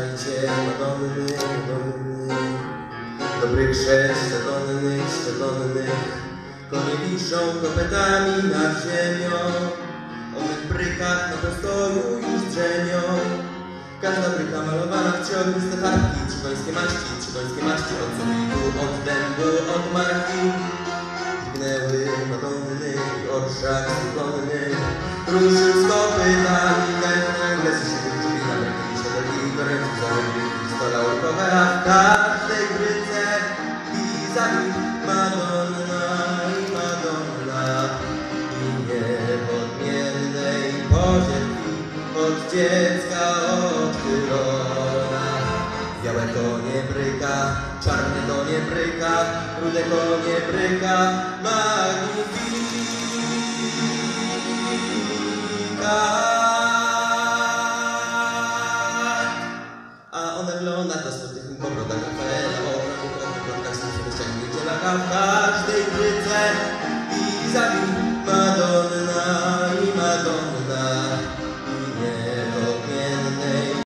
Madonny, Madonny. Dobry chrzest szedonnych, szedonnych. Konie wiszą kopetami nad ziemią. O mych brykach na postoju już drzemią. Każda bryka malowana w ciągniste charki. Trzy końskie maści, trzy końskie maści. Od sufitu, od dębu, od marki. Drgnęły Madonny orszak zupełny. Ruszył z kopytami, każdej bryce lizaki Madonna i Madonna i niepodmiennej poziemki od dziecka odchylona. Białe konie bryka, czarne konie bryka, rude konie bryka, magnifika. Ona wygląda to z tych powrotach Rafaela, o okrągłych okrągach, z tym się wyściągnie dzielaka w każdej bryce